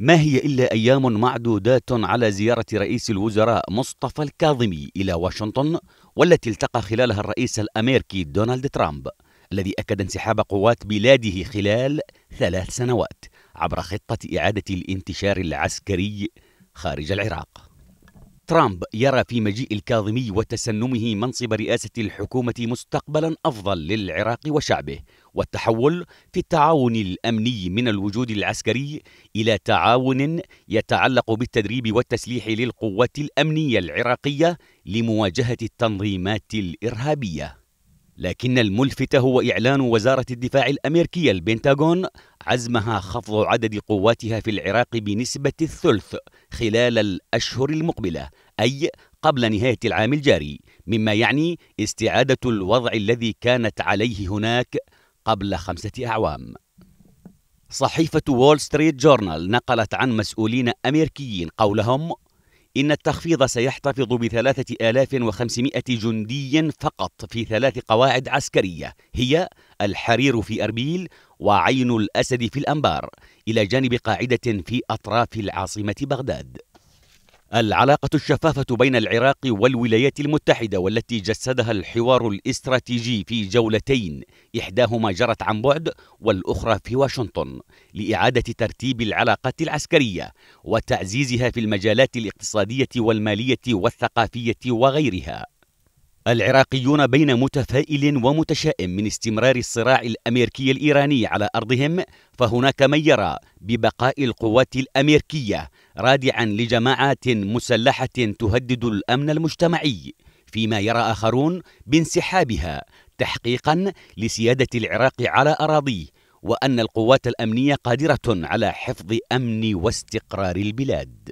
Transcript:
ما هي إلا أيام معدودات على زيارة رئيس الوزراء مصطفى الكاظمي إلى واشنطن والتي التقى خلالها الرئيس الأمريكي دونالد ترامب الذي أكد انسحاب قوات بلاده خلال ثلاث سنوات عبر خطة إعادة الانتشار العسكري خارج العراق. ترامب يرى في مجيء الكاظمي وتسنمه منصب رئاسة الحكومة مستقبلا أفضل للعراق وشعبه والتحول في التعاون الأمني من الوجود العسكري إلى تعاون يتعلق بالتدريب والتسليح للقوات الأمنية العراقية لمواجهة التنظيمات الإرهابية. لكن الملفت هو إعلان وزارة الدفاع الأمريكية البنتاغون عزمها خفض عدد قواتها في العراق بنسبة الثلث خلال الأشهر المقبلة أي قبل نهاية العام الجاري مما يعني استعادة الوضع الذي كانت عليه هناك قبل خمسة أعوام. صحيفة وول ستريت جورنال نقلت عن مسؤولين أمريكيين قولهم إن التخفيض سيحتفظ بثلاثة آلاف وخمسمائة جندي فقط في ثلاث قواعد عسكرية هي الحرير في أربيل وعين الأسد في الأنبار إلى جانب قاعدة في أطراف العاصمة بغداد. العلاقة الشفافة بين العراق والولايات المتحدة والتي جسدها الحوار الاستراتيجي في جولتين. إحداهما جرت عن بعد والأخرى في واشنطن لإعادة ترتيب العلاقات العسكرية وتعزيزها في المجالات الاقتصادية والمالية والثقافية وغيرها. العراقيون بين متفائل ومتشائم من استمرار الصراع الامريكي الإيراني على أرضهم فهناك من يرى ببقاء القوات الامريكيه رادعا لجماعات مسلحة تهدد الأمن المجتمعي فيما يرى آخرون بانسحابها تحقيقا لسيادة العراق على أراضيه وأن القوات الأمنية قادرة على حفظ أمن واستقرار البلاد.